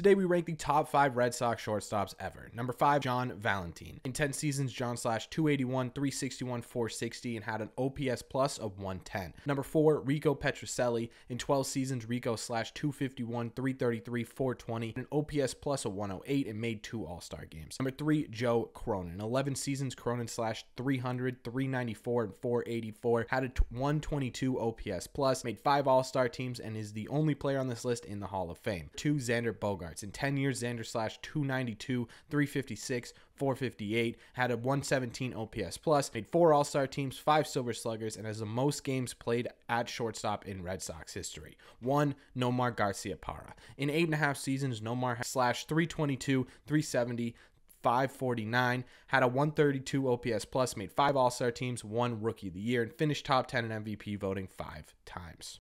Today we rank the top five Red Sox shortstops ever. Number five, John Valentin. In 10 seasons, John slashed 281, 361, 460, and had an OPS plus of 110. Number four, Rico Petrocelli. In 12 seasons, Rico slashed 251, 333, 420, an OPS plus of 108, and made two All Star games. Number three, Joe Cronin. In 11 seasons, Cronin slashed 300, 394, and 484, had a 122 OPS plus, made five All Star teams, and is the only player on this list in the Hall of Fame. Two, Xander Bogaerts. In 10 years, Xander slashed 292, 356, 458, had a 117 OPS plus, made four All Star teams, five Silver Sluggers, and has the most games played at shortstop in Red Sox history. One, Nomar Garciaparra. In eight and a half seasons, Nomar slashed 322, 370, 549, had a 132 OPS plus, made five All Star teams, one Rookie of the Year, and finished top 10 in MVP voting five times.